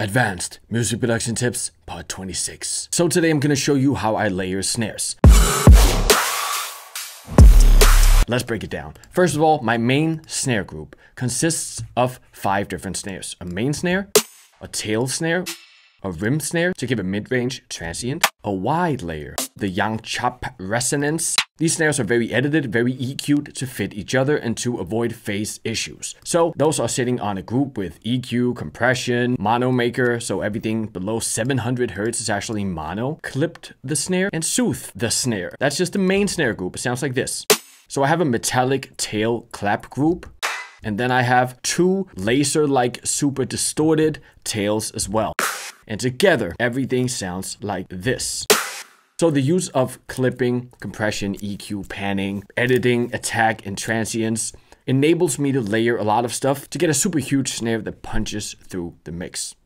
Advanced Music Production Tips, Part 26. So today I'm gonna show you how I layer snares. Let's break it down. First of all, my main snare group consists of five different snares. A main snare, a tail snare, a rim snare to give a mid-range transient, a wide layer, the Yang Chop resonance. These snares are very edited, very EQ'd to fit each other and to avoid phase issues. So those are sitting on a group with EQ, compression, mono maker, so everything below 700 Hertz is actually mono, clipped the snare, and Soothe the snare. That's just the main snare group. It sounds like this. So I have a metallic tail clap group, and then I have two laser-like super distorted tails as well. And together, everything sounds like this. So the use of clipping, compression, EQ, panning, editing, attack, and transients enables me to layer a lot of stuff to get a super huge snare that punches through the mix.